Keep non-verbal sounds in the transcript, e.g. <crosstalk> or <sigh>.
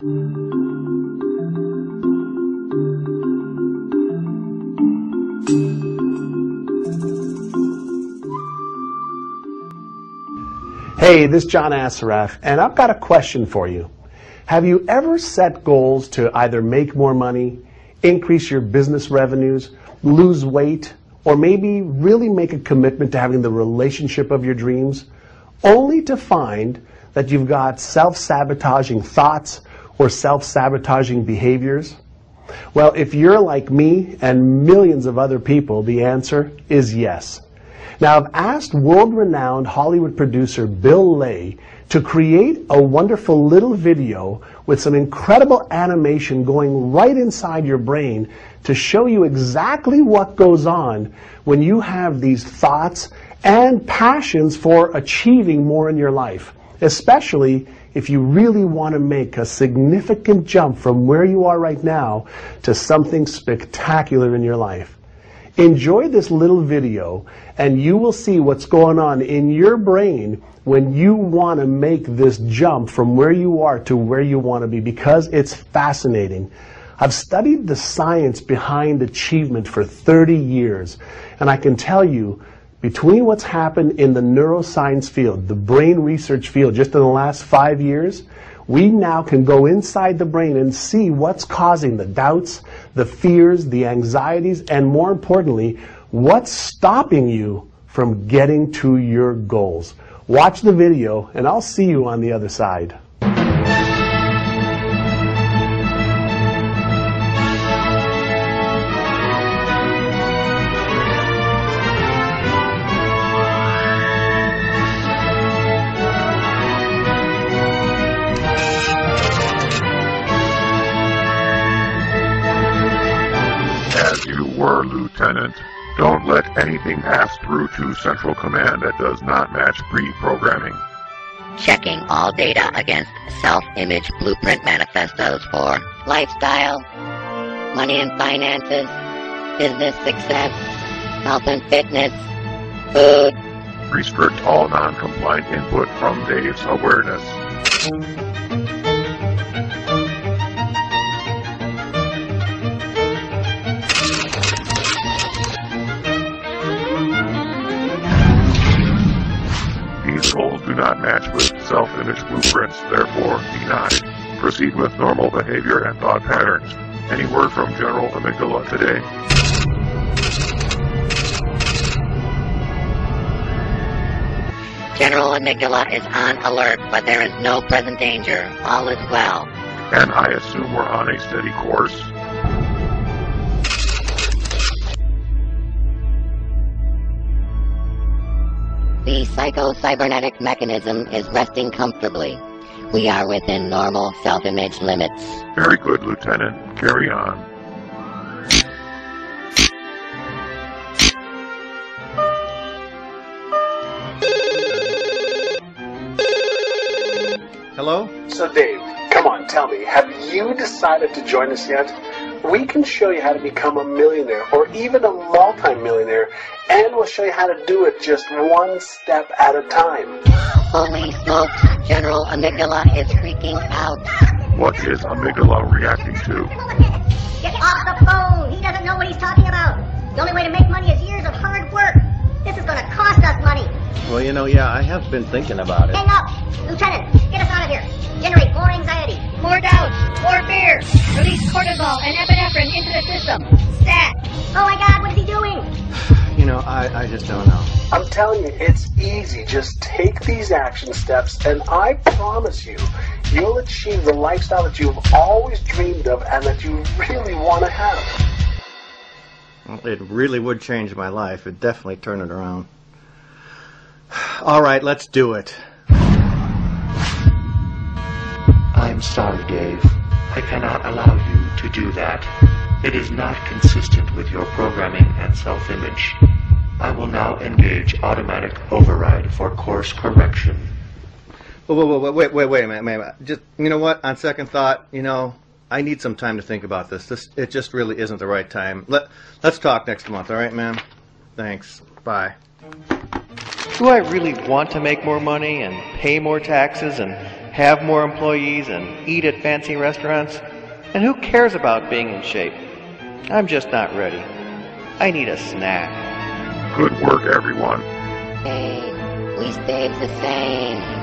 Hey, this is John Assaraf, and I've got a question for you. Have you ever set goals to either make more money, increase your business revenues, lose weight, or maybe really make a commitment to having the relationship of your dreams, only to find that you've got self-sabotaging thoughts or self-sabotaging behaviors? Well, if you're like me and millions of other people, the answer is yes. Now, I've asked world-renowned Hollywood producer Bill Lay to create a wonderful little video with some incredible animation going right inside your brain to show you exactly what goes on when you have these thoughts and passions for achieving more in your life, especially if you really want to make a significant jump from where you are right now to something spectacular in your life. Enjoy this little video and you will see what's going on in your brain when you want to make this jump from where you are to where you want to be because it's fascinating. I've studied the science behind achievement for 30 years and I can tell you between what's happened in the neuroscience field, the brain research field just in the last five years, we now can go inside the brain and see what's causing the doubts, the fears, the anxieties, and more importantly, what's stopping you from getting to your goals. Watch the video, and I'll see you on the other side. Lieutenant. Don't let anything pass through to Central Command that does not match pre-programming. Checking all data against self-image blueprint manifestos for lifestyle, money and finances, business success, health and fitness, food. Restrict all non-compliant input from Dave's awareness. Goals do not match with self-image blueprints, therefore denied. Proceed with normal behavior and thought patterns. Any word from General Amygdala today? General Amygdala is on alert, but there is no present danger. All is well. And I assume we're on a steady course. The psycho-cybernetic mechanism is resting comfortably. We are within normal self-image limits. Very good, Lieutenant. Carry on. Hello? So, Dave, come on, tell me, have you decided to join us yet? We can show you how to become a millionaire or even a multimillionaire, and we'll show you how to do it just one step at a time. Holy smokes, General Amygdala is freaking out. What is Amygdala reacting to? Get off the phone! He doesn't know what he's talking about. The only way to make money is years of hard work. This is gonna cost us money. Well, you know, yeah, I have been thinking about it. Hang up! Lieutenant, get us out of here. Generate more anxiety, more doubts, more fear. Release cortisol and epinephrine into the system. Stat! Oh my god, what is he doing? <sighs> You know, I, I just don't know. I'm telling you, it's easy. Just take these action steps, and I promise you, you'll achieve the lifestyle that you've always dreamed of and that you really want to have. It really would change my life. It'd definitely turn it around. <sighs> All right, let's do it. I'm sorry, Dave. I cannot allow you to do that. It is not consistent with your programming and self-image. I will now engage automatic override for course correction. Whoa, whoa, whoa, wait, wait, wait a minute, wait a minute. Just, you know what? On second thought, you know, I need some time to think about this. This, it just really isn't the right time. Let, let's talk next month, all right, man? Thanks. Bye. Do I really want to make more money and pay more taxes and have more employees and eat at fancy restaurants. And who cares about being in shape? I'm just not ready. I need a snack. Good work, everyone. Hey, we stayed the same.